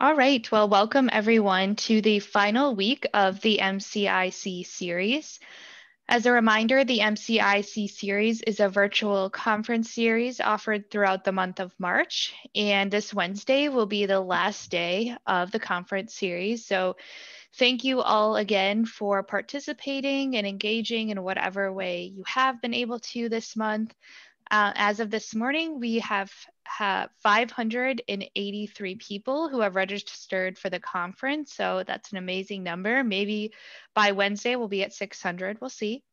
All right, well, welcome everyone to the final week of the MCIC series. As a reminder, the MCIC series is a virtual conference series offered throughout the month of March. And this Wednesday will be the last day of the conference series. So thank you all again for participating and engaging in whatever way you have been able to this month. Uh, as of this morning, we have, have 583 people who have registered for the conference. So that's an amazing number. Maybe by Wednesday, we'll be at 600. We'll see.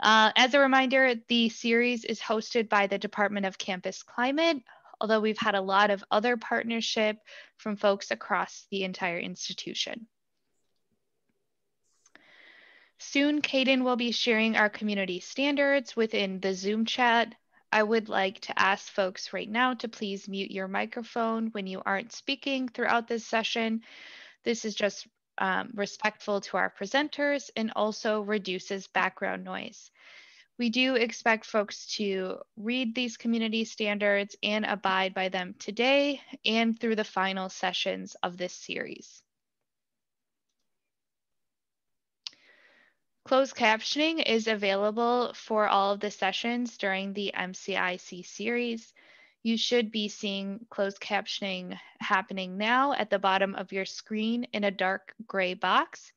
Uh, as a reminder, the series is hosted by the Department of Campus Climate, although we've had a lot of other partnership from folks across the entire institution. Soon, Caden will be sharing our community standards within the Zoom chat. I would like to ask folks right now to please mute your microphone when you aren't speaking throughout this session. This is just um, respectful to our presenters and also reduces background noise. We do expect folks to read these community standards and abide by them today and through the final sessions of this series. Closed captioning is available for all of the sessions during the MCIC series. You should be seeing closed captioning happening now at the bottom of your screen in a dark gray box.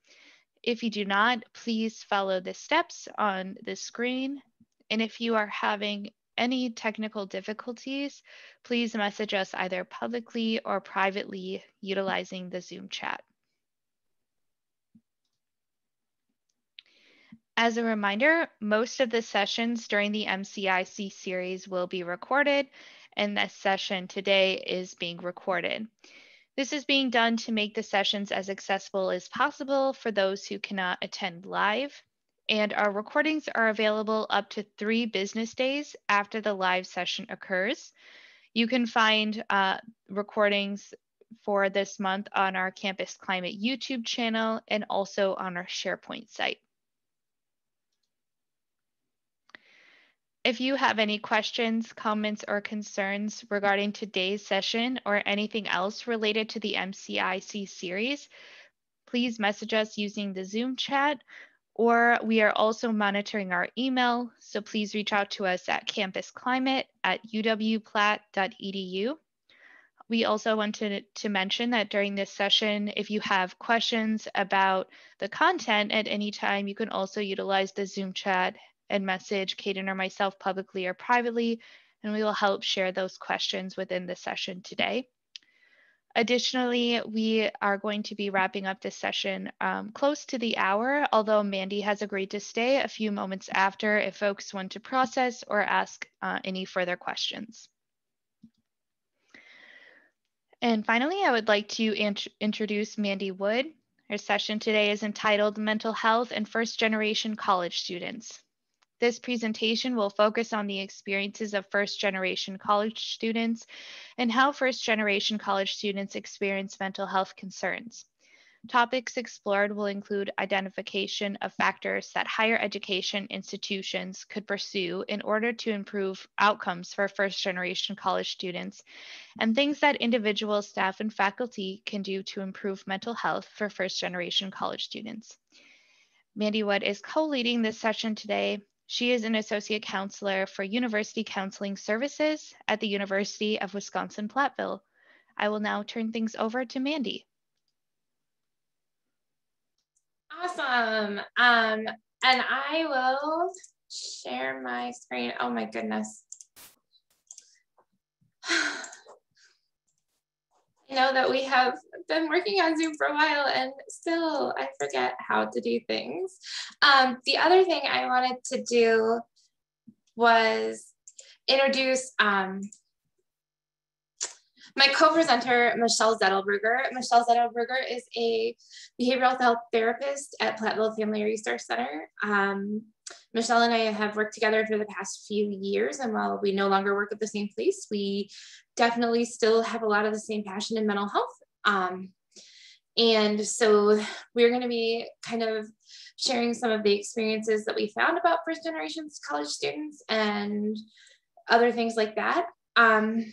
If you do not, please follow the steps on the screen. And if you are having any technical difficulties, please message us either publicly or privately utilizing the Zoom chat. As a reminder, most of the sessions during the MCIC series will be recorded, and this session today is being recorded. This is being done to make the sessions as accessible as possible for those who cannot attend live. And our recordings are available up to three business days after the live session occurs. You can find uh, recordings for this month on our Campus Climate YouTube channel and also on our SharePoint site. If you have any questions, comments, or concerns regarding today's session or anything else related to the MCIC series, please message us using the Zoom chat, or we are also monitoring our email, so please reach out to us at campusclimate at uwplatt.edu. We also wanted to mention that during this session, if you have questions about the content at any time, you can also utilize the Zoom chat and message Kaden or myself publicly or privately, and we will help share those questions within the session today. Additionally, we are going to be wrapping up this session um, close to the hour, although Mandi has agreed to stay a few moments after if folks want to process or ask uh, any further questions. And finally, I would like to int introduce Mandi Wood. Our session today is entitled Mental Health and First Generation College Students. This presentation will focus on the experiences of first generation college students and how first generation college students experience mental health concerns. Topics explored will include identification of factors that higher education institutions could pursue in order to improve outcomes for first generation college students, and things that individual staff and faculty can do to improve mental health for first generation college students. Mandi Wood is co-leading this session today she is an associate counselor for University Counseling Services at the University of Wisconsin Platteville. I will now turn things over to Mandi. Awesome. Um, and I will share my screen. Oh my goodness. I know that we have been working on Zoom for a while and still I forget how to do things. Um, the other thing I wanted to do was introduce um, my co-presenter, Michelle Zettelberger. Michelle Zettelberger is a behavioral health therapist at Platteville Family Resource Center. Um, Michelle and I have worked together for the past few years, and while we no longer work at the same place, we definitely still have a lot of the same passion in mental health. Um, and so we're going to be kind of sharing some of the experiences that we found about first generation college students and other things like that. Um,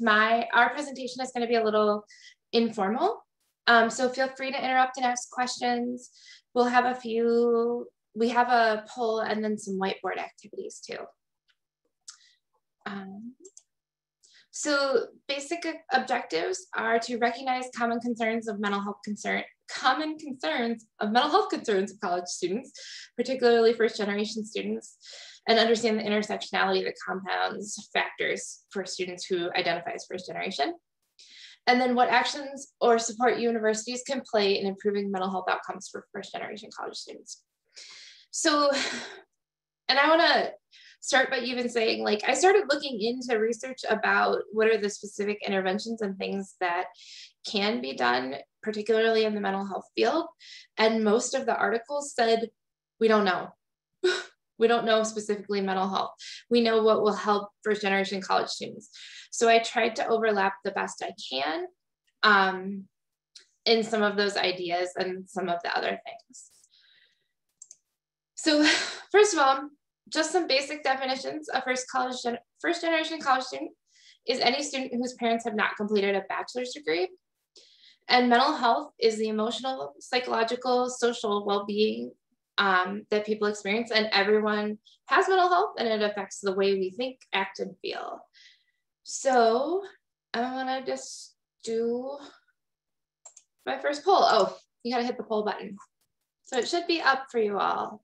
my our presentation is going to be a little informal. Um, so feel free to interrupt and ask questions. We'll have a few, we have a poll and then some whiteboard activities too. Um, so basic objectives are to recognize common concerns of mental health concern, common concerns of mental health concerns of college students, particularly first generation students, and understand the intersectionality that compounds factors for students who identify as first generation. And then what actions or support universities can play in improving mental health outcomes for first generation college students. So, and I wanna start by even saying like i started looking into research about what are the specific interventions and things that can be done particularly in the mental health field. And most of the articles said we don't know. We don't know specifically mental health. We know what will help first generation college students. So i tried to overlap the best i can um, in some of those ideas and some of the other things so first of all just some basic definitions A first college gen first generation college student is any student whose parents have not completed a bachelor's degree. And mental health is the emotional, psychological, social well-being um, that people experience and everyone has mental health and it affects the way we think, act, and feel. So I'm gonna just do my first poll. Oh, you gotta hit the poll button. So it should be up for you all.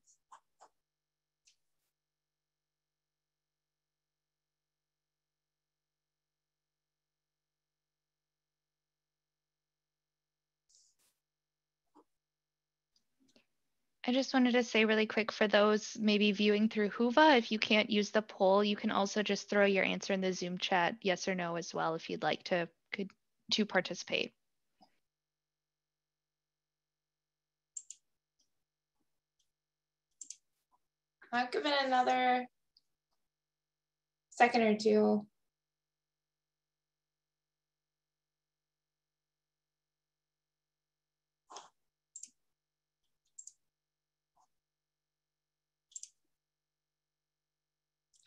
I just wanted to say really quick for those maybe viewing through Whova, if you can't use the poll, you can also just throw your answer in the Zoom chat, yes or no as well, if you'd like to could to participate. I'll give it another second or two.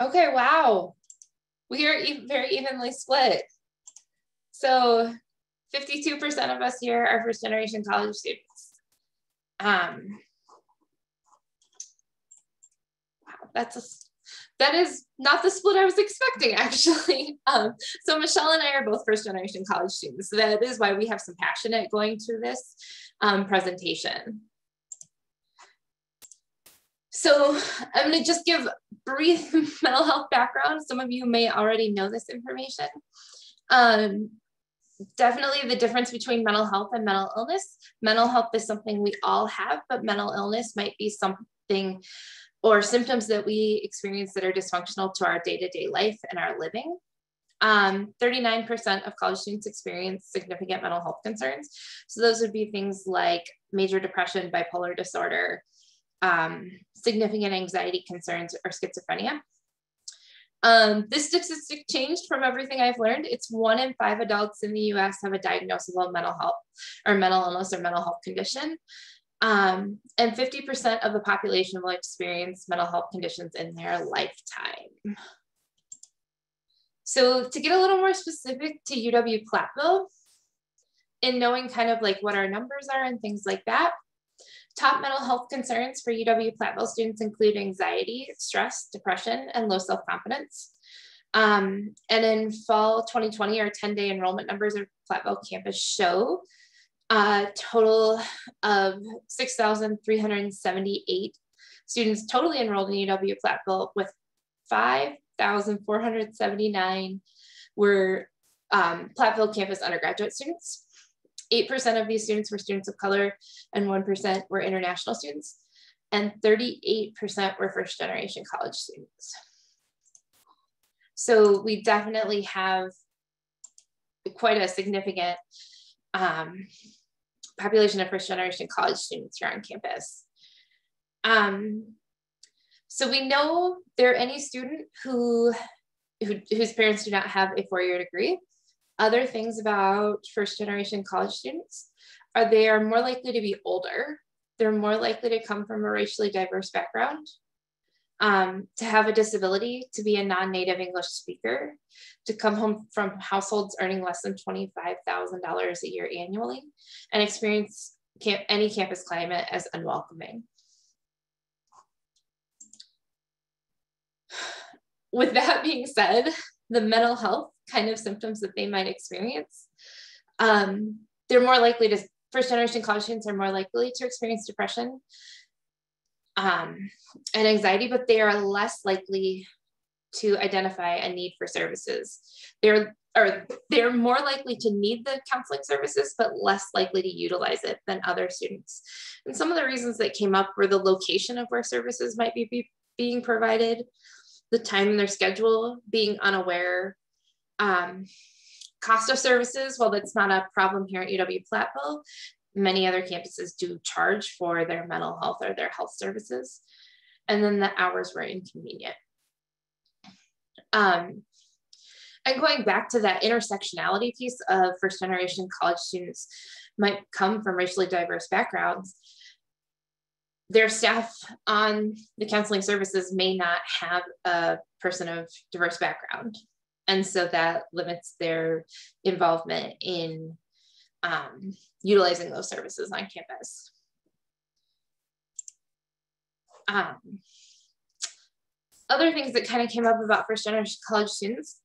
Okay, wow. We are e very evenly split. So 52% of us here are first generation college students. Um, wow, that's a, that is not the split I was expecting actually. Um, so Michelle and I are both first generation college students. So that is why we have some passion at going to this um, presentation. So I'm going to just give brief mental health background. Some of you may already know this information. Um, definitely the difference between mental health and mental illness. Mental health is something we all have, but mental illness might be something or symptoms that we experience that are dysfunctional to our day-to-day life and our living. 39% um, of college students experience significant mental health concerns. So those would be things like major depression, bipolar disorder, um, significant anxiety concerns or schizophrenia. Um, this statistic changed from everything I've learned. It's one in five adults in the US have a diagnosable mental health or mental illness or mental health condition. Um, and 50% of the population will experience mental health conditions in their lifetime. So to get a little more specific to UW Platteville, in knowing kind of like what our numbers are and things like that, Top mental health concerns for UW Platteville students include anxiety, stress, depression, and low self-confidence. Um, and in fall 2020, our 10-day enrollment numbers at Platteville campus show a total of 6,378 students totally enrolled in UW Platteville with 5,479 were um, Platteville campus undergraduate students. 8% of these students were students of color and 1% were international students and 38% were first generation college students. So we definitely have quite a significant um, population of first generation college students here on campus. Um, so we know there are any student who, who whose parents do not have a four-year degree other things about first generation college students are they are more likely to be older. They're more likely to come from a racially diverse background. um, to have a disability, to be a non-native English speaker, to come home from households earning less than $25,000 a year annually, and experience camp any campus climate as unwelcoming. With that being said, the mental health kind of symptoms that they might experience, um, they're more likely to, first generation college students are more likely to experience depression um, and anxiety, but they are less likely to identify a need for services. They're or they're more likely to need the counseling services, but less likely to utilize it than other students. And some of the reasons that came up were the location of where services might be, be being provided, the time in their schedule, being unaware, um, cost of services. Well, that's not a problem here at UW Platteville many other campuses do charge for their mental health or their health services. And then the hours were inconvenient. Um, and going back to that intersectionality piece of first generation college students might come from racially diverse backgrounds, their staff on the counseling services may not have a person of diverse background. And so that limits their involvement in um, utilizing those services on campus. Um, other things that kind of came up about first generation college students,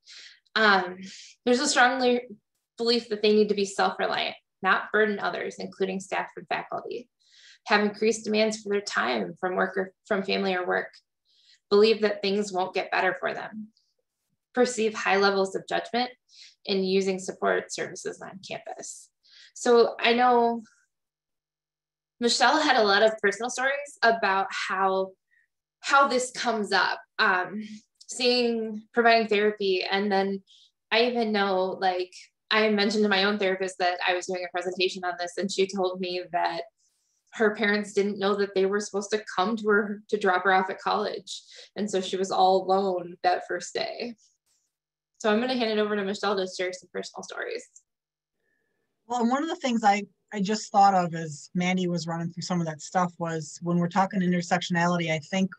um, there's a strong belief that they need to be self-reliant, not burden others, including staff and faculty, have increased demands for their time from work or from family or work, believe that things won't get better for them, perceive high levels of judgment in using support services on campus. So I know Michelle had a lot of personal stories about how how this comes up. Um, seeing providing therapy, and then I even know like I mentioned to my own therapist that I was doing a presentation on this, and she told me that her parents didn't know that they were supposed to come to her to drop her off at college. And so she was all alone that first day. So I'm going to hand it over to Michelle to share some personal stories. Well, and one of the things I, I just thought of as Mandi was running through some of that stuff was when we're talking intersectionality, I think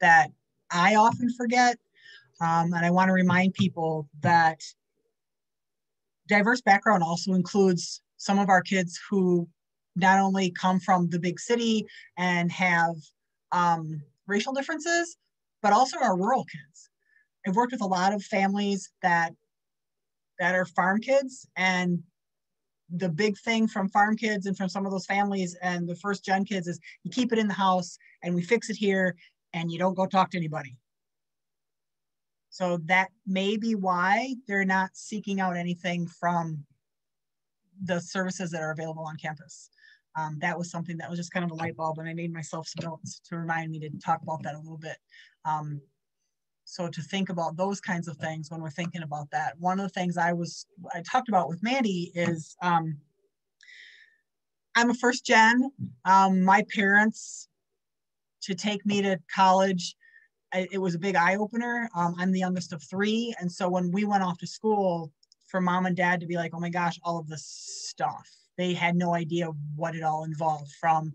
that I often forget, um, and I want to remind people that diverse background also includes some of our kids who not only come from the big city and have um, racial differences, but also our rural kids. I've worked with a lot of families that that are farm kids and the big thing from farm kids and from some of those families and the first gen kids is you keep it in the house and we fix it here and you don't go talk to anybody. So that may be why they're not seeking out anything from the services that are available on campus. Um, that was something that was just kind of a light bulb and I made myself some notes to remind me to talk about that a little bit. Um, so to think about those kinds of things when we're thinking about that, one of the things I was I talked about with Mandi is um, I'm a first gen. Um, my parents to take me to college, I, it was a big eye opener. Um, I'm the youngest of three, and so when we went off to school, for mom and dad to be like, "Oh my gosh, all of this stuff," they had no idea what it all involved, from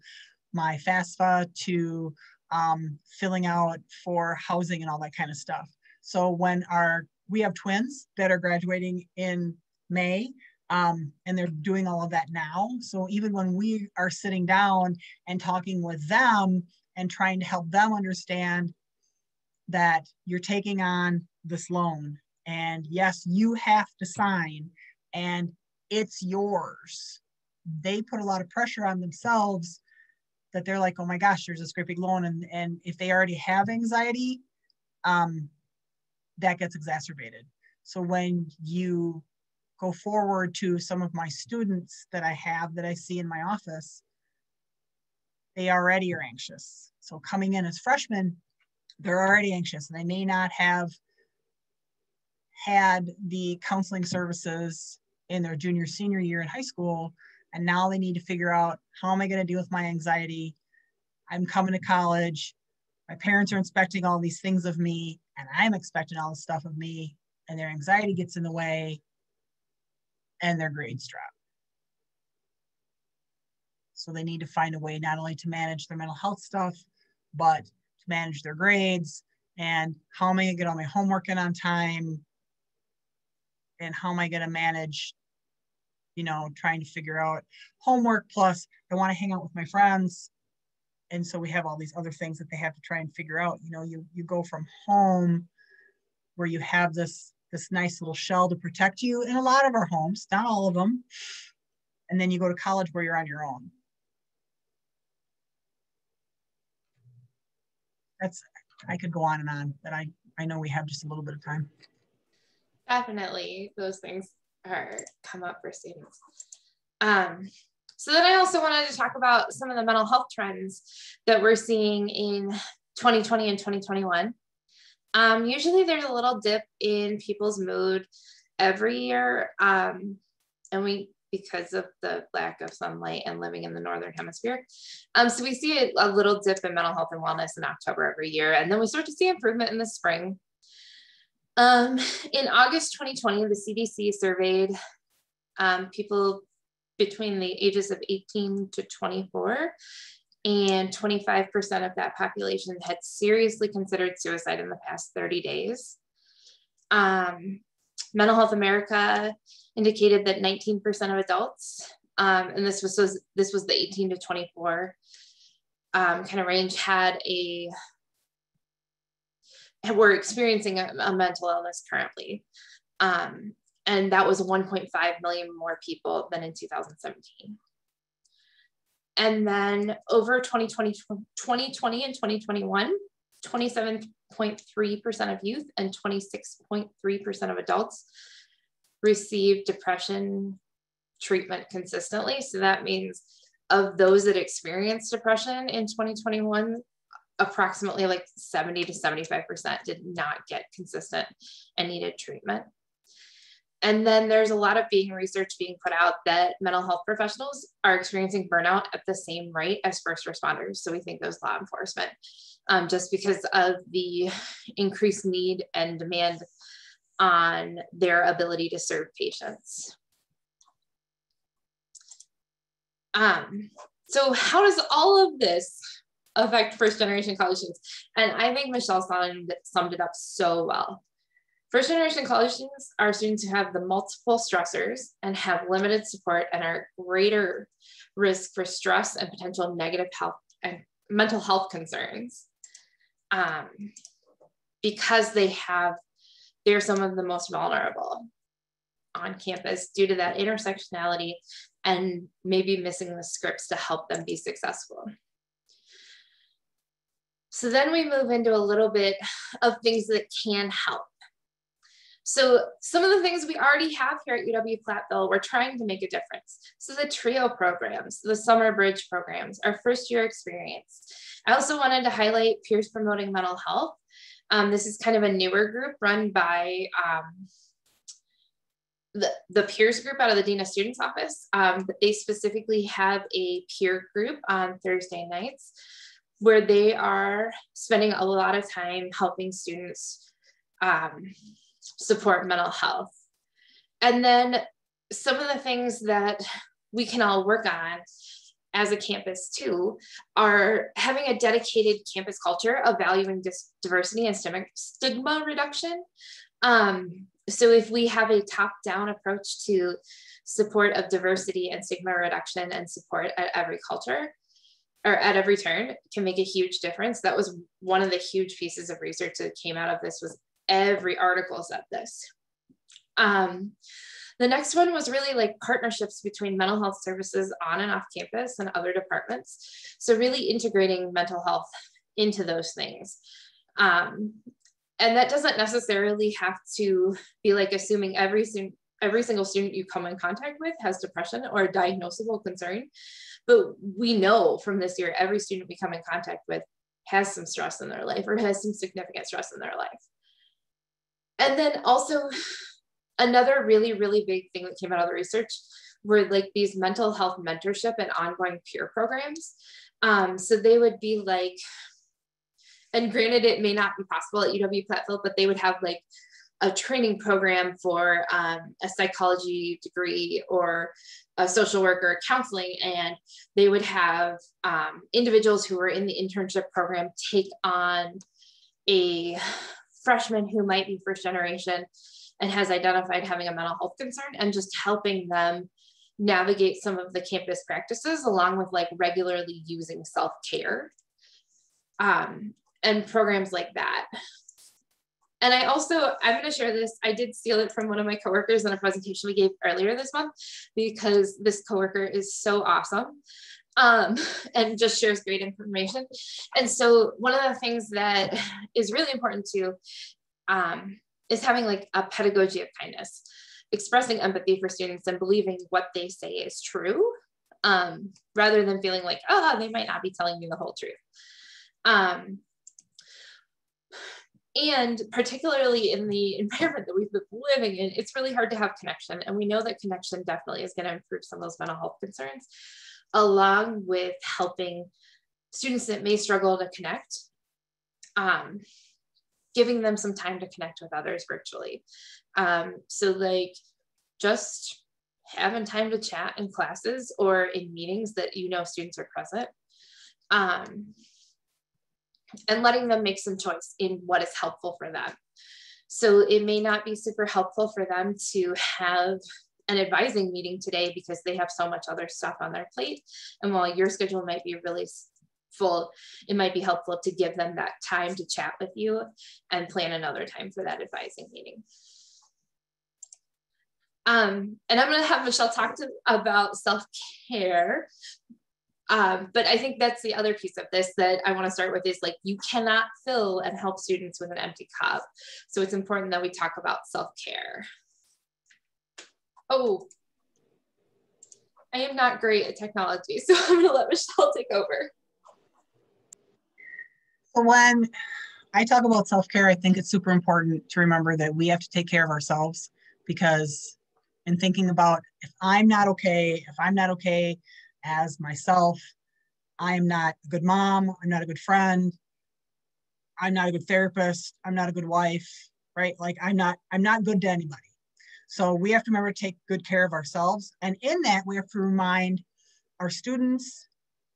my FAFSA to um, filling out for housing and all that kind of stuff. So when our, we have twins that are graduating in May, um, and they're doing all of that now. So even when we are sitting down and talking with them and trying to help them understand that you're taking on this loan and yes, you have to sign and it's yours. They put a lot of pressure on themselves that they're like, oh my gosh, there's great big loan. And, and if they already have anxiety, um, that gets exacerbated. So when you go forward to some of my students that I have that I see in my office, they already are anxious. So coming in as freshmen, they're already anxious. They may not have had the counseling services in their junior, senior year in high school, and now they need to figure out how am I going to deal with my anxiety? I'm coming to college. My parents are expecting all these things of me, and I'm expecting all this stuff of me, and their anxiety gets in the way, and their grades drop. So they need to find a way not only to manage their mental health stuff, but to manage their grades and how am I gonna get all my homework in on time and how am I gonna manage, you know, trying to figure out homework plus I wanna hang out with my friends. And so we have all these other things that they have to try and figure out. You know, you you go from home where you have this this nice little shell to protect you in a lot of our homes, not all of them. And then you go to college where you're on your own. That's I could go on and on, but I, I know we have just a little bit of time. Definitely, those things are come up for students. Um, so then I also wanted to talk about some of the mental health trends that we're seeing in 2020 and 2021. Um, usually there's a little dip in people's mood every year. Um, and we because of the lack of sunlight and living in the northern hemisphere. Um, so we see a, a, little dip in mental health and wellness in October every year, and then we start to see improvement in the spring. Um, in August 2020, the CDC surveyed um, people between the ages of 18 to 24, and 25% of that population had seriously considered suicide in the past 30 days. Um, Mental Health America indicated that 19% of adults, um, and this was, was this was the 18 to 24 um, kind of range, had a were experiencing a, a mental illness currently. Um, and that was 1.5 million more people than in 2017. And then over 2020, 2020 and 2021, 27.3% of youth and 26.3% of adults received depression treatment consistently. So that means of those that experienced depression in 2021, approximately like 70 to 75% did not get consistent and needed treatment. And then there's a lot of being research being put out that mental health professionals are experiencing burnout at the same rate as first responders. So we think those law enforcement, um, just because of the increased need and demand on their ability to serve patients. Um, so how does all of this affect first generation college students? And I think Michelle summed it up so well. First generation college students are students who have the multiple stressors and have limited support and are greater risk for stress and potential negative health and mental health concerns um, because they have, they're some of the most vulnerable on campus due to that intersectionality and maybe missing the scripts to help them be successful. So then we move into a little bit of things that can help. So some of the things we already have here at UW Platteville, we're trying to make a difference. So the TRIO programs, the summer bridge programs, our first year experience. I also wanted to highlight Peers Promoting Mental Health. Um, this is kind of a newer group run by um, the, the peers group out of the Dean of Students office. Um, they specifically have a peer group on Thursday nights where they are spending a lot of time helping students um, support mental health. And then some of the things that we can all work on as a campus too are having a dedicated campus culture of valuing diversity and stigma reduction. Um, so if we have a top-down approach to support of diversity and stigma reduction and support at every culture or at every turn can make a huge difference. That was one of the huge pieces of research that came out of this was every article said this. Um, the next one was really like partnerships between mental health services on and off campus and other departments. So really integrating mental health into those things. Um, and that doesn't necessarily have to be like assuming every every single student you come in contact with has depression or a diagnosable concern. But we know from this year, every student we come in contact with has some stress in their life or has some significant stress in their life. And then also another really, really big thing that came out of the research were like these mental health mentorship and ongoing peer programs. Um, so they would be like, and granted, it may not be possible at UW Platteville, but they would have like a training program for um, a psychology degree or a social worker counseling and they would have um, individuals who were in the internship program take on a freshman who might be first generation and has identified having a mental health concern and just helping them navigate some of the campus practices along with like regularly using self-care um, and programs like that and I also, I'm going to share this. I did steal it from one of my coworkers in a presentation we gave earlier this month because this coworker is so awesome um, and just shares great information. And so one of the things that is really important to um, is having like a pedagogy of kindness, expressing empathy for students and believing what they say is true um, rather than feeling like, oh, they might not be telling you the whole truth. Um, and particularly in the environment that we've been living in, it's really hard to have connection. And we know that connection definitely is going to improve some of those mental health concerns, along with helping students that may struggle to connect, um, giving them some time to connect with others virtually. Um, so, like, just having time to chat in classes or in meetings that you know students are present. Um, and letting them make some choice in what is helpful for them. So it may not be super helpful for them to have an advising meeting today because they have so much other stuff on their plate. And while your schedule might be really full, it might be helpful to give them that time to chat with you and plan another time for that advising meeting. Um, and I'm going to have Michelle talk to, about self-care, um, but I think that's the other piece of this that I want to start with is like you cannot fill and help students with an empty cup. So it's important that we talk about self-care. Oh, I am not great at technology, so I'm going to let Michelle take over. So when I talk about self-care, I think it's super important to remember that we have to take care of ourselves because in thinking about if I'm not okay, if I'm not okay, as myself. I am not a good mom. I'm not a good friend. I'm not a good therapist. I'm not a good wife, right? Like I'm not, I'm not good to anybody. So we have to remember to take good care of ourselves. And in that, we have to remind our students,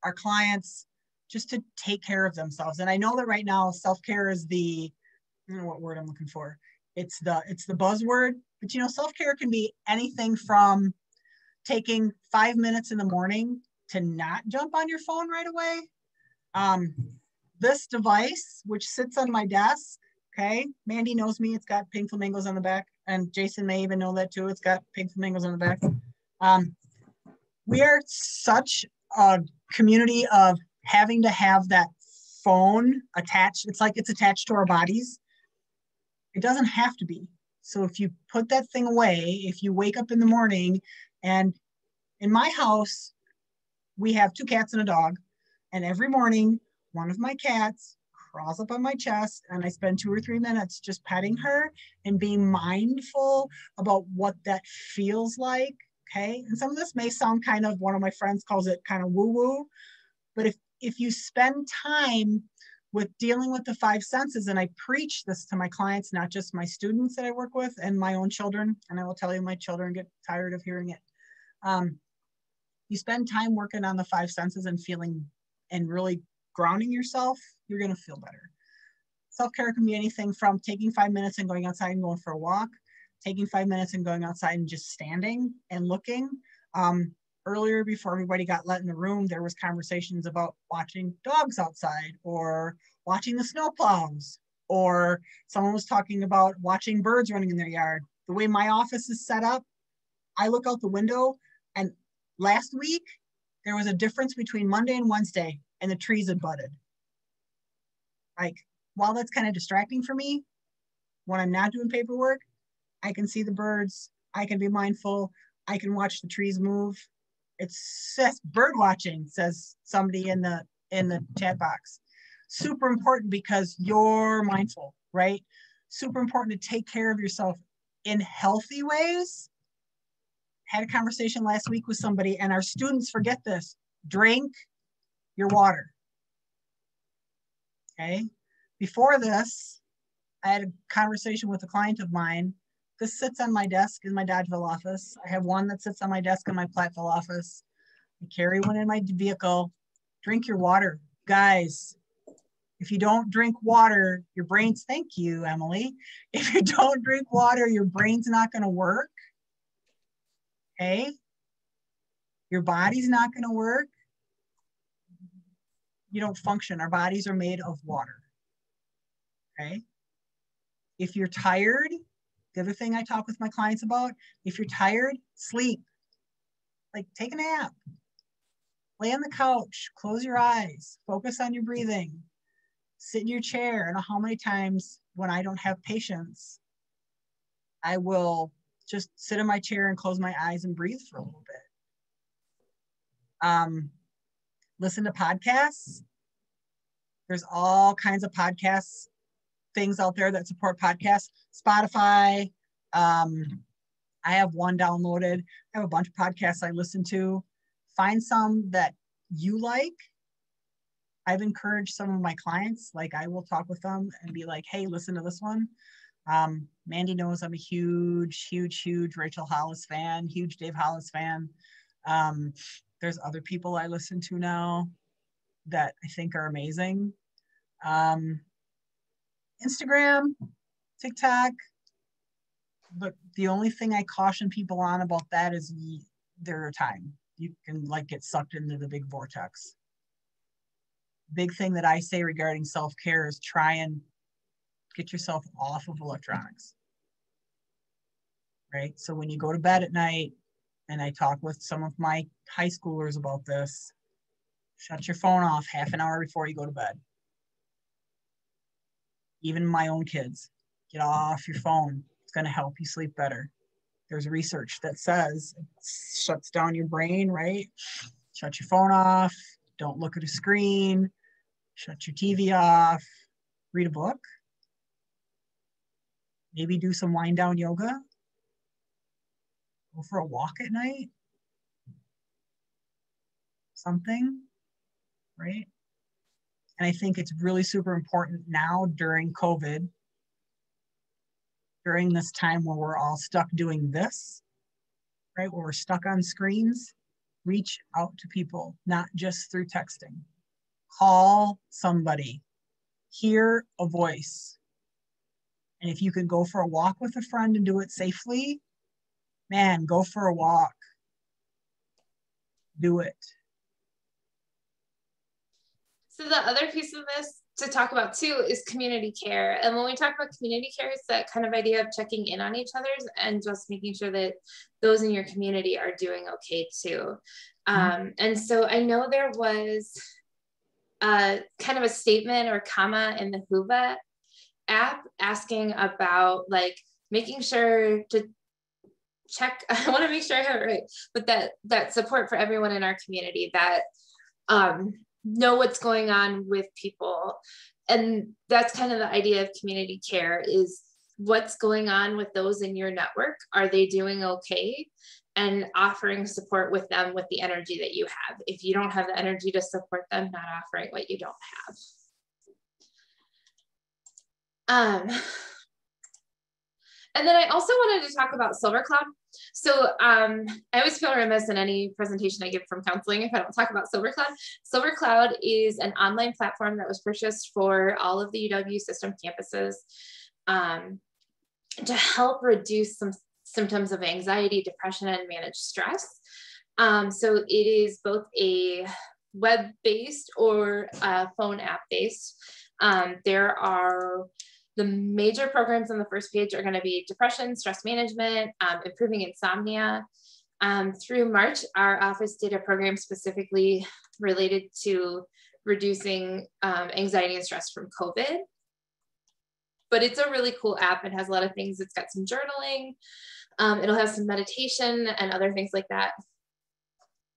our clients, just to take care of themselves. And I know that right now, self-care is the, I don't know what word I'm looking for. It's the, it's the buzzword, but you know, self-care can be anything from taking five minutes in the morning to not jump on your phone right away. Um, this device, which sits on my desk, okay, Mandi knows me, it's got pink flamingos on the back, and Jason may even know that too, it's got pink flamingos on the back. Um, we are such a community of having to have that phone attached, it's like it's attached to our bodies. It doesn't have to be. So if you put that thing away, if you wake up in the morning and in my house, we have two cats and a dog. And every morning, one of my cats crawls up on my chest and I spend two or three minutes just petting her and being mindful about what that feels like. Okay. And some of this may sound kind of, one of my friends calls it kind of woo woo. But if, if you spend time with dealing with the five senses, and I preach this to my clients, not just my students that I work with and my own children, and I will tell you, my children get tired of hearing it. Um, you spend time working on the five senses and feeling and really grounding yourself, you're going to feel better. Self care can be anything from taking five minutes and going outside and going for a walk, taking five minutes and going outside and just standing and looking. Um, earlier, before everybody got let in the room, there was conversations about watching dogs outside or watching the snow plows, or someone was talking about watching birds running in their yard. The way my office is set up, I look out the window and last week, there was a difference between Monday and Wednesday, and the trees had budded. Like, while that's kind of distracting for me, when I'm not doing paperwork, I can see the birds, I can be mindful, I can watch the trees move. It says bird watching, says somebody in the in the chat box. Super important because you're mindful, right? Super important to take care of yourself in healthy ways had a conversation last week with somebody, and our students forget this drink your water. Okay. Before this, I had a conversation with a client of mine. This sits on my desk in my Dodgeville office. I have one that sits on my desk in my Platteville office. I carry one in my vehicle. Drink your water. Guys, if you don't drink water, your brain's, thank you, Emily. If you don't drink water, your brain's not going to work. Okay. Your body's not going to work. You don't function. Our bodies are made of water. Okay. If you're tired, the other thing I talk with my clients about, if you're tired, sleep. Like take a nap. Lay on the couch, close your eyes, focus on your breathing sit in your chair. I know how many times when I don't have patience, I will just sit in my chair and close my eyes and breathe for a little bit. Um, listen to podcasts. There's all kinds of podcasts, things out there that support podcasts. Spotify. Um, I have one downloaded. I have a bunch of podcasts I listen to. Find some that you like I've encouraged some of my clients, like I will talk with them and be like, hey, listen to this one. Um, Mandi knows I'm a huge, huge, huge Rachel Hollis fan, huge Dave Hollis fan. Um, there's other people I listen to now that I think are amazing. Um, Instagram, TikTok. But the only thing I caution people on about that is their time. You can like get sucked into the big vortex big thing that I say regarding self care is try and get yourself off of electronics. Right. So when you go to bed at night, and I talk with some of my high schoolers about this, shut your phone off half an hour before you go to bed. Even my own kids, get off your phone. It's going to help you sleep better. There's research that says it shuts down your brain, right? Shut your phone off. Don't look at a screen shut your TV off, read a book, maybe do some wind down yoga, go for a walk at night, something, right? And I think it's really super important now during COVID, during this time where we're all stuck doing this, right? Where we're stuck on screens, reach out to people, not just through texting call somebody, hear a voice. And if you can go for a walk with a friend and do it safely, man, go for a walk. Do it. So the other piece of this to talk about too is community care. And when we talk about community care, it's that kind of idea of checking in on each other's and just making sure that those in your community are doing okay too. Mm-hmm. Um, and so I know there was uh, kind of a statement or comma in the Whova app asking about like making sure to check i want to make sure i have it right but that that support for everyone in our community that um, know what's going on with people and that's kind of the idea of community care is what's going on with those in your network are they doing okay and offering support with them with the energy that you have. If you don't have the energy to support them, not offering what you don't have. Um, and then I also wanted to talk about Silver Cloud. So um, I always feel remiss in any presentation I give from counseling if I don't talk about Silver Cloud. Silver Cloud is an online platform that was purchased for all of the UW system campuses um, to help reduce some symptoms of anxiety, depression, and manage stress. Um, so it is both a web-based or a phone app-based. Um, there are the major programs on the first page are going to be depression, stress management, um, improving insomnia. Um, through March, our office did a program specifically related to reducing um, anxiety and stress from COVID. But it's a really cool app. It has a lot of things. It's got some journaling, um, it'll have some meditation and other things like that.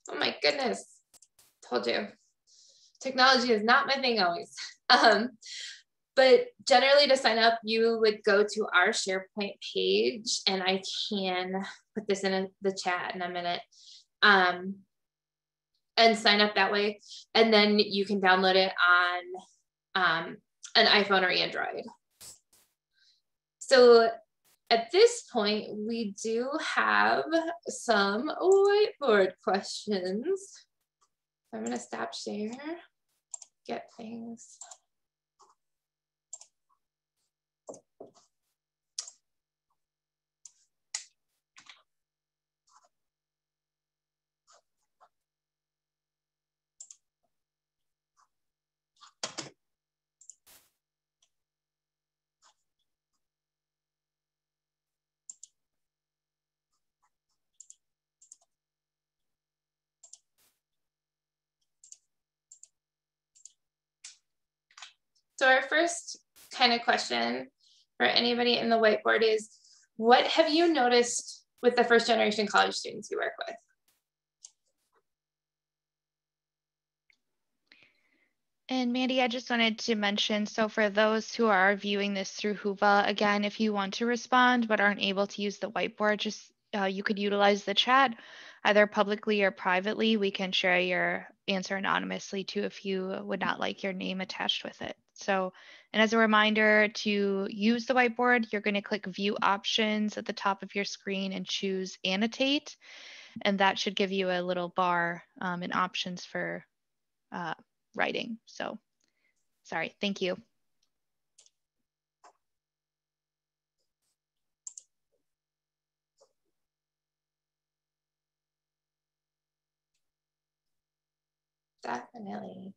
Oh my goodness, told you. Technology is not my thing always. Um, but generally to sign up, you would go to our SharePoint page and I can put this in the chat in a minute. Um, and sign up that way. And then you can download it on um, an iPhone or Android. So at this point, we do have some whiteboard questions. I'm gonna stop share, get things. So our first kind of question for anybody in the whiteboard is, what have you noticed with the first generation college students you work with? And Mandi, I just wanted to mention, so for those who are viewing this through Whova, again, if you want to respond but aren't able to use the whiteboard, just uh, you could utilize the chat either publicly or privately. We can share your answer anonymously too if you would not like your name attached with it. So, and as a reminder to use the whiteboard, you're going to click view options at the top of your screen and choose annotate. And that should give you a little bar um, and options for uh, writing. So sorry, thank you. Definitely.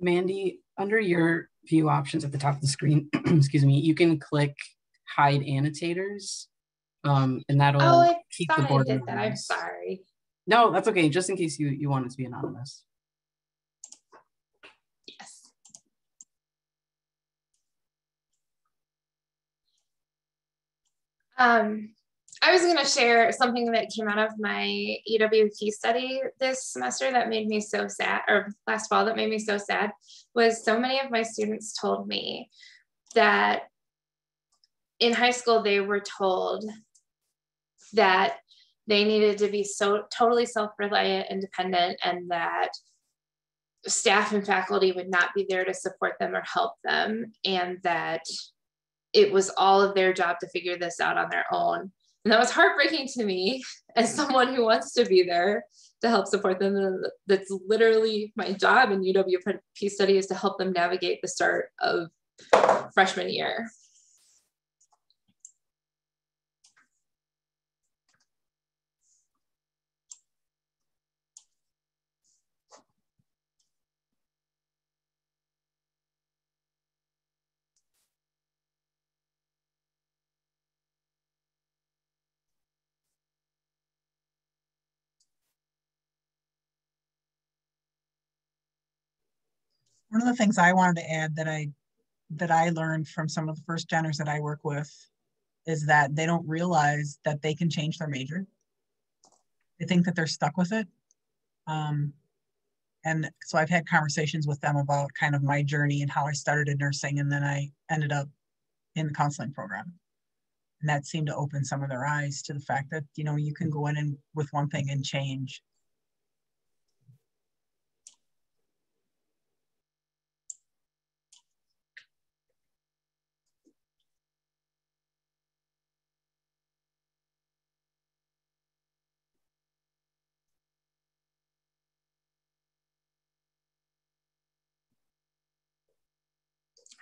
Mandi, under your view options at the top of the screen, excuse me, you can click hide annotators. Um, and that'll oh, keep the board. I did that. I'm sorry. No, that's okay. Just in case you, you want it to be anonymous. Yes. Um, I was going to share something that came out of my EWP study this semester that made me so sad, or last fall that made me so sad, was so many of my students told me that in high school they were told that they needed to be so totally self-reliant, independent, and that staff and faculty would not be there to support them or help them, and that it was all of their job to figure this out on their own and that was heartbreaking to me as someone who wants to be there to help support them. That's literally my job in UWP study is to help them navigate the start of freshman year. One of the things I wanted to add that I that I learned from some of the first geners that I work with is that they don't realize that they can change their major. They think that they're stuck with it. Um, and so I've had conversations with them about kind of my journey and how I started in nursing and then I ended up in the counseling program. And that seemed to open some of their eyes to the fact that, you know, you can go in and with one thing and change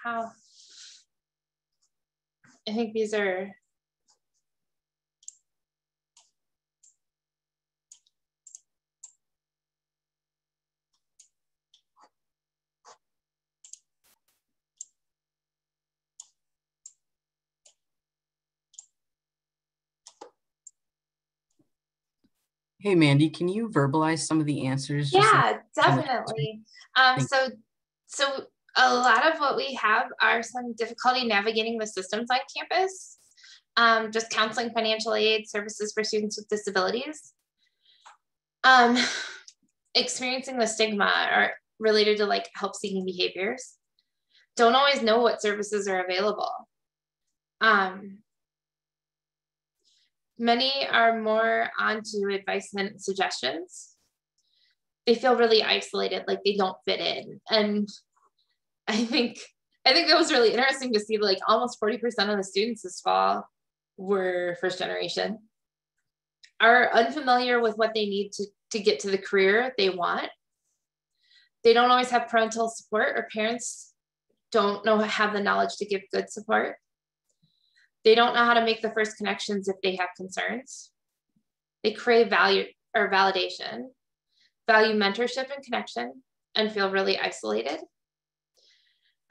how I think these are Hey, Mandi, can you verbalize some of the answers? yeah definitely um so so a lot of what we have are some difficulty navigating the systems on campus. Um, just counseling financial aid services for students with disabilities. Um, experiencing the stigma or related to like help seeking behaviors. Don't always know what services are available. Um, many are more onto advice and suggestions. They feel really isolated like they don't fit in. And i think I think that was really interesting to see like almost 40% of the students this fall were first generation, are unfamiliar with what they need to, to get to the career they want. They don't always have parental support or parents don't know have the knowledge to give good support. They don't know how to make the first connections if they have concerns. They crave value or validation, value mentorship and connection, and feel really isolated.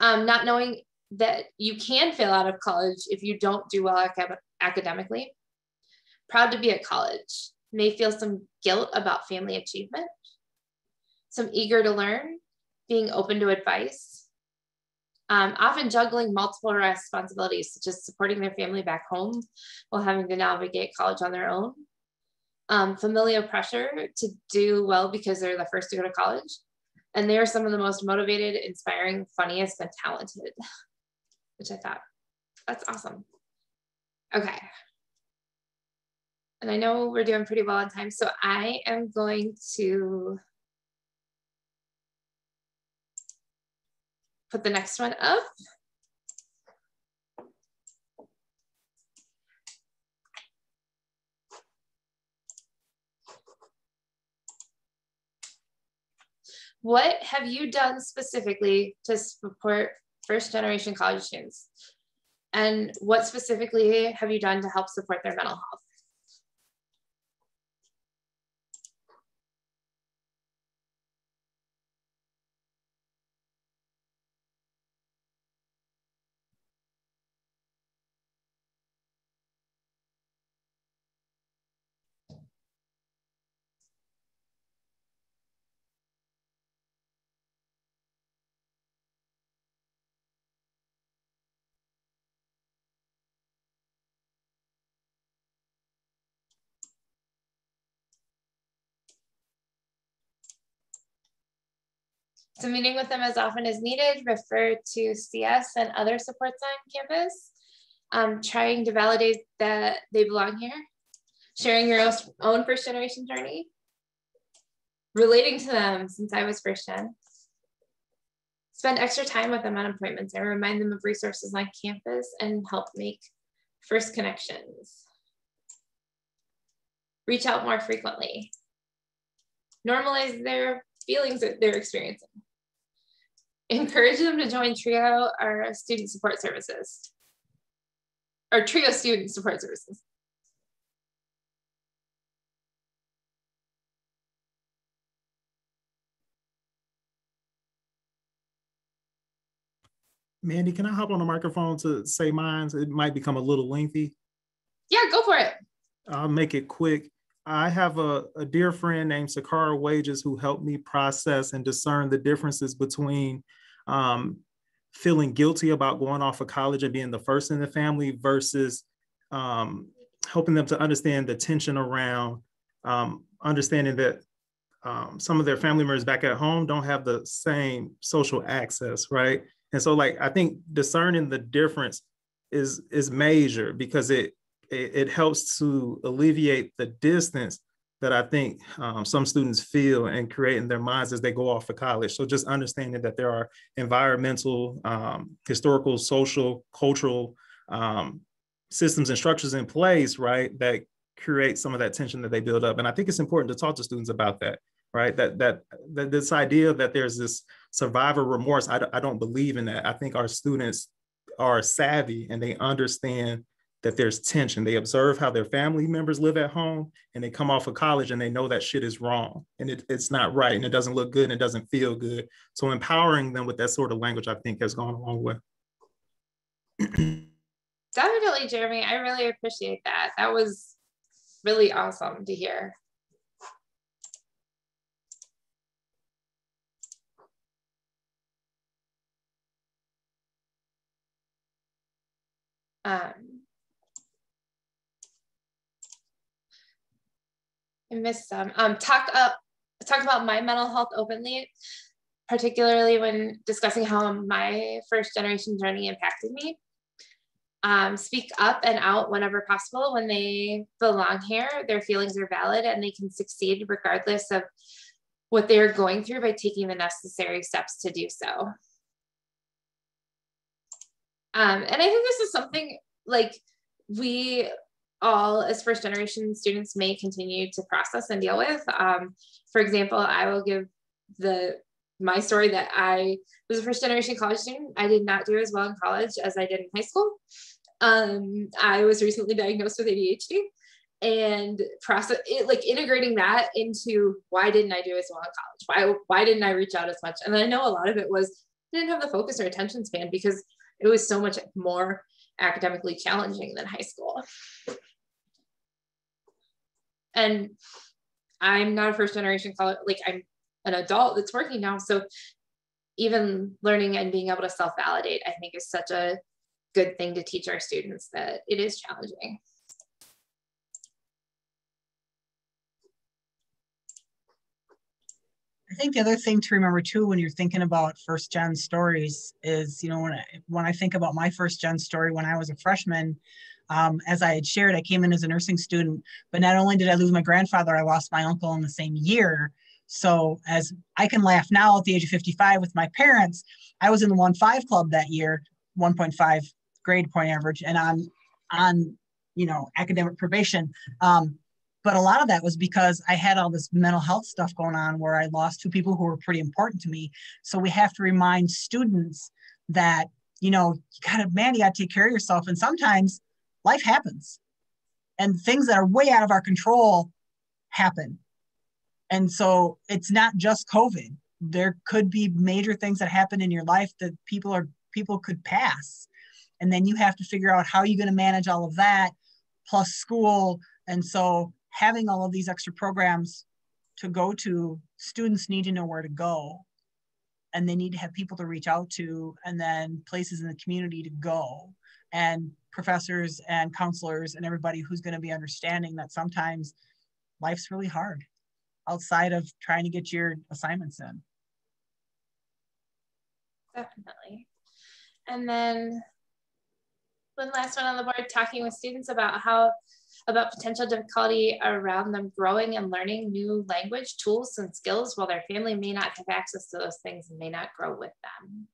Um, not knowing that you can fail out of college if you don't do well acad academically. Proud to be at college. May feel some guilt about family achievement. Some eager to learn, being open to advice. Um, often juggling multiple responsibilities, such as supporting their family back home while having to navigate college on their own. Um, familial pressure to do well because they're the first to go to college. And they're some of the most motivated, inspiring, funniest, and talented, which I thought, that's awesome. Okay. And I know we're doing pretty well on time, so I am going to put the next one up. What have you done specifically to support first generation college students? And what specifically have you done to help support their mental health? So meeting with them as often as needed, refer to CS and other supports on campus, um, trying to validate that they belong here, sharing your own first generation journey, relating to them since I was first gen, spend extra time with them on appointments and remind them of resources on campus and help make first connections. Reach out more frequently. Normalize their feelings that they're experiencing encourage them to join TRIO our student support services or TRIO student support services. Mandi, can I hop on the microphone to say mine? It might become a little lengthy. Yeah, go for it. I'll make it quick. I have a, a dear friend named Sakara Wages who helped me process and discern the differences between um, feeling guilty about going off of college and being the first in the family versus um, helping them to understand the tension around um, understanding that um, some of their family members back at home don't have the same social access, right? And so, like, I think discerning the difference is is major because it it, it helps to alleviate the distance that I think um, some students feel and create in their minds as they go off of college. So just understanding that there are environmental, um, historical, social, cultural um, systems and structures in place, right, that create some of that tension that they build up. And I think it's important to talk to students about that, right? That that, that this idea that there's this survivor remorse, I, I don't believe in that. I think our students are savvy and they understand that there's tension. They observe how their family members live at home and they come off of college and they know that shit is wrong and it, it's not right and it doesn't look good and it doesn't feel good. So empowering them with that sort of language, I think has gone a long way. Definitely, Jeremy. I really appreciate that. That was really awesome to hear. Um, I missed some. Um, talk up, talk about my mental health openly, particularly when discussing how my first generation journey impacted me. Um, speak up and out whenever possible when they belong here. Their feelings are valid and they can succeed regardless of what they're going through by taking the necessary steps to do so. Um, and I think this is something like we all as first generation students may continue to process and deal with. Um, for example, I will give the my story that I was a first generation college student. I did not do as well in college as I did in high school. Um, I was recently diagnosed with ADHD and process it, like integrating that into why didn't I do as well in college? Why why didn't I reach out as much? And I know a lot of it was I didn't have the focus or attention span because it was so much more academically challenging than high school. And I'm not a first generation college, like I'm an adult that's working now. So even learning and being able to self validate, I think is such a good thing to teach our students that it is challenging. I think the other thing to remember too when you're thinking about first gen stories is, you know, when I, when I think about my first gen story when I was a freshman, um, as I had shared, I came in as a nursing student, but not only did I lose my grandfather, I lost my uncle in the same year. So as I can laugh now at the age of 55 with my parents, I was in the one five club that year, 1.5 grade point average, and on on you know academic probation. Um, but a lot of that was because I had all this mental health stuff going on where I lost two people who were pretty important to me. So we have to remind students that, you know, you gotta, man, you gotta take care of yourself. And sometimes life happens and things that are way out of our control happen. And so it's not just COVID. There could be major things that happen in your life that people are people could pass. And then you have to figure out how you're going to manage all of that plus school. And so having all of these extra programs to go to, students need to know where to go and they need to have people to reach out to and then places in the community to go and professors and counselors and everybody who's going to be understanding that sometimes life's really hard outside of trying to get your assignments in. Definitely. And then one last one on the board, talking with students about how about potential difficulty around them growing and learning new language, tools, and skills while their family may not have access to those things and may not grow with them.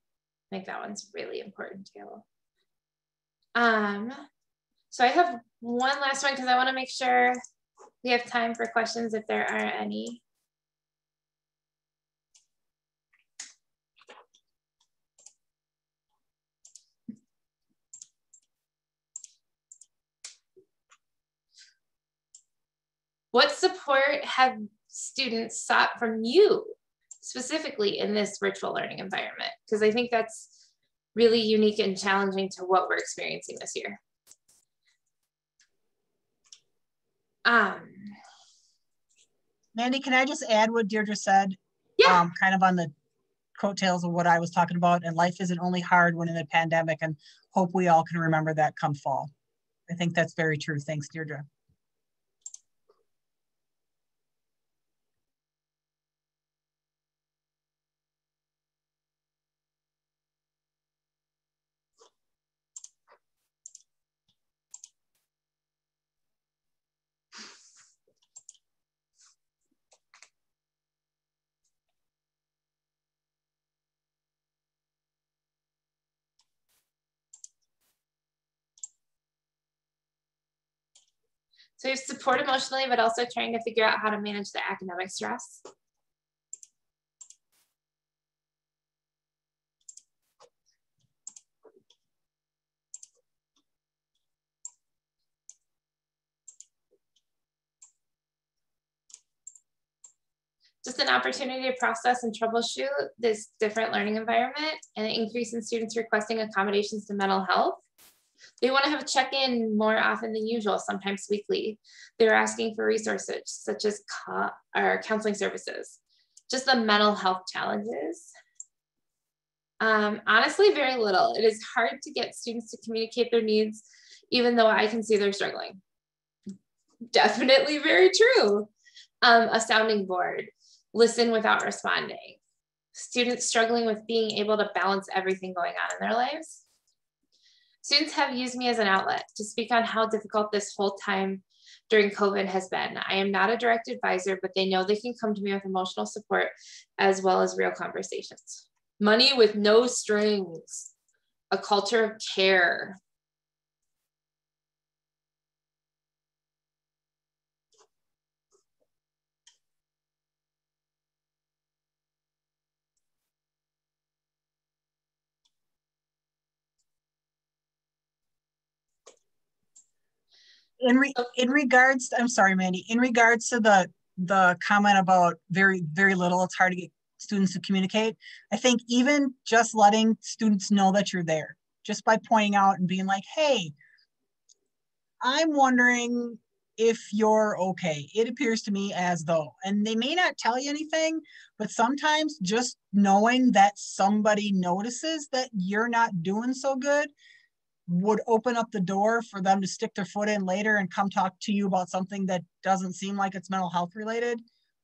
I think that one's really important too. Um, so I have one last one because I want to make sure we have time for questions if there are any. What support have students sought from you specifically in this virtual learning environment? Because I think that's really unique and challenging to what we're experiencing this year. Um, Mandi, can I just add what Deirdre said? Yeah. Um, kind of on the coattails of what I was talking about. And life isn't only hard when in a pandemic, and hope we all can remember that come fall. I think that's very true. Thanks, Deirdre. So support emotionally, but also trying to figure out how to manage the academic stress. just an opportunity to process and troubleshoot this different learning environment and an increase in students requesting accommodations to mental health. They want to have a check-in more often than usual, sometimes weekly. They're asking for resources such as co or counseling services, just the mental health challenges. Um, honestly, very little. It is hard to get students to communicate their needs, even though I can see they're struggling. Definitely very true. Um, a sounding board, listen without responding. Students struggling with being able to balance everything going on in their lives. Students have used me as an outlet to speak on how difficult this whole time during COVID has been. I am not a direct advisor, but they know they can come to me with emotional support as well as real conversations. Money with no strings. a culture of care. In re, in regards i'm sorry mandi in regards to the the comment about very very little it's hard to get students to communicate. I think even just letting students know that you're there just by pointing out and being like hey i'm wondering if you're okay. It appears to me as though and they may not tell you anything but sometimes just knowing that somebody notices that you're not doing so good would open up the door for them to stick their foot in later and come talk to you about something that doesn't seem like it's mental health related,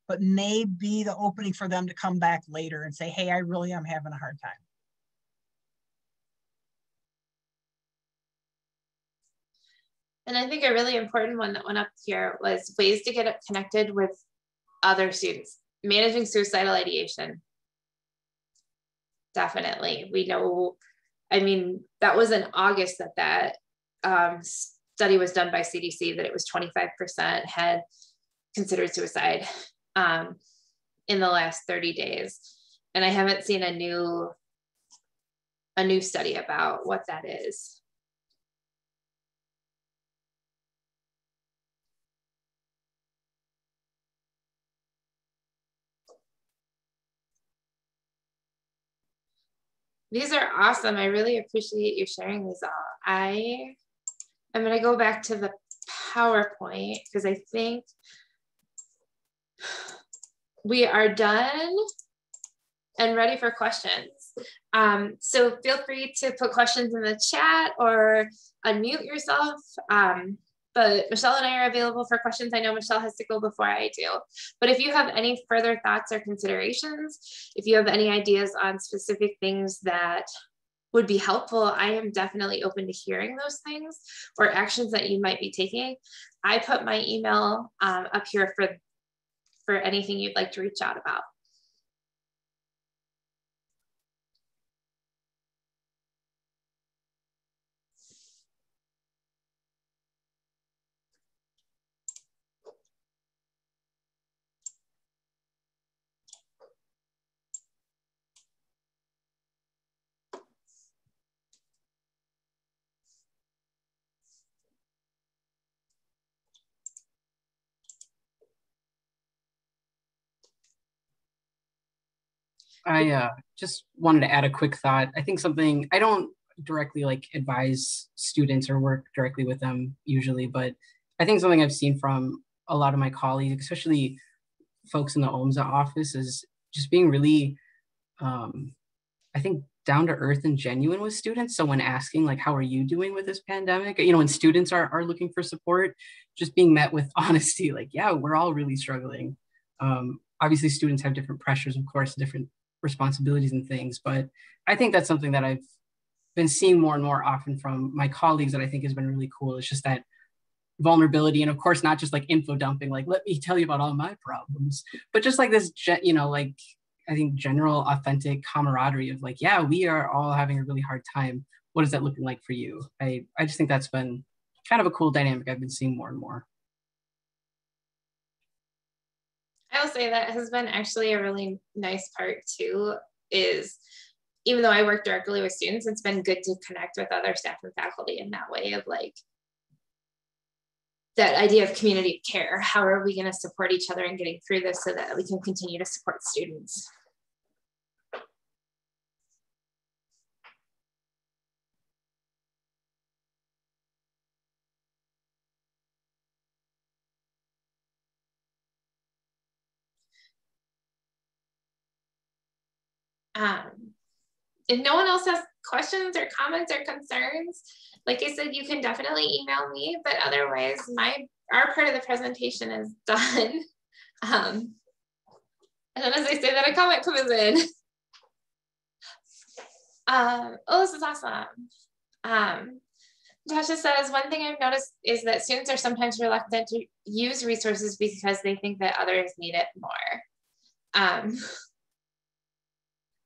but may be the opening for them to come back later and say, hey, I really am having a hard time. And I think a really important one that went up here was ways to get connected with other students, managing suicidal ideation. Definitely. We know I mean, that was in August that that um, study was done by CDC that it was 25% had considered suicide um, in the last 30 days. And I haven't seen a new a new study about what that is. These are awesome. I really appreciate you sharing these all. I am going to go back to the PowerPoint because I think we are done and ready for questions. Um, so feel free to put questions in the chat or unmute yourself. Um, but Michelle and I are available for questions. I know Michelle has to go before I do. But if you have any further thoughts or considerations, if you have any ideas on specific things that would be helpful, I am definitely open to hearing those things or actions that you might be taking. I put my email um, up here for, for anything you'd like to reach out about. I uh, just wanted to add a quick thought. I think something I don't directly like advise students or work directly with them usually, but I think something I've seen from a lot of my colleagues, especially folks in the OMSA office, is just being really, um, I think, down to earth and genuine with students. So when asking like, how are you doing with this pandemic? You know, when students are, are looking for support, just being met with honesty, like, yeah, we're all really struggling. Um, obviously students have different pressures, of course, different responsibilities and things. But I think that's something that I've been seeing more and more often from my colleagues that I think has been really cool. It's just that vulnerability and of course not just like info dumping like let me tell you about all my problems but just like this you know like i think general authentic camaraderie of like yeah we are all having a really hard time what is that looking like for you i i just think that's been kind of a cool dynamic i've been seeing more and more I will say that has been actually a really nice part too, is even though I work directly with students, it's been good to connect with other staff and faculty in that way of like that idea of community care. How are we going to support each other in getting through this so that we can continue to support students? Um, if no one else has questions or comments or concerns, like I said, you can definitely email me, but otherwise my our part of the presentation is done. Um, and then as I say that, a comment comes in. Um, oh, this is awesome. Um, Tasha says, one thing I've noticed is that students are sometimes reluctant to use resources because they think that others need it more. Um,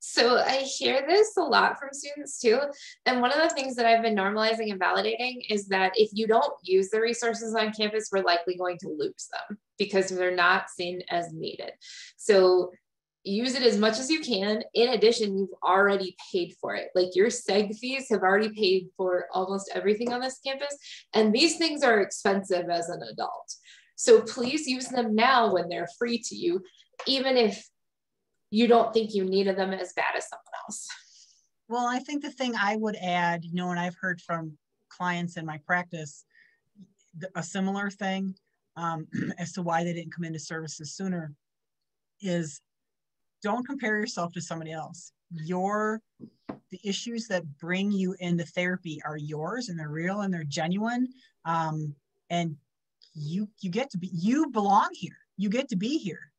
So I hear this a lot from students too. And one of the things that I've been normalizing and validating is that if you don't use the resources on campus, we're likely going to lose them because they're not seen as needed. So use it as much as you can. In addition, you've already paid for it. Like your SEG fees have already paid for almost everything on this campus. And these things are expensive as an adult. So please use them now when they're free to you, even if you don't think you needed them as bad as someone else. Well, I think the thing I would add, you know, and I've heard from clients in my practice, a similar thing um, as to why they didn't come into services sooner is don't compare yourself to somebody else. Your the issues that bring you into therapy are yours and they're real and they're genuine. Um, and you you get to be you belong here. You get to be here.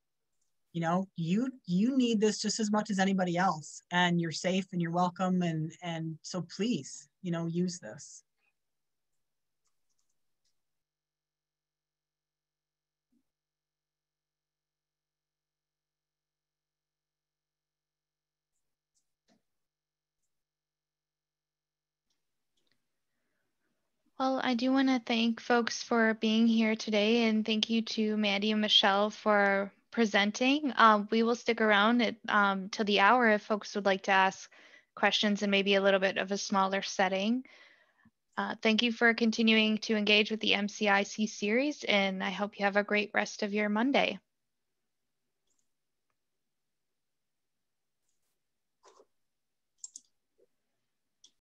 You know, you you need this just as much as anybody else, and you're safe and you're welcome. And and so please, you know, use this. Well, I do want to thank folks for being here today, and thank you to Mandi and Michelle for presenting. Um, we will stick around at, um, till the hour if folks would like to ask questions in maybe a little bit of a smaller setting. Uh, thank you for continuing to engage with the MCIC series, and I hope you have a great rest of your Monday.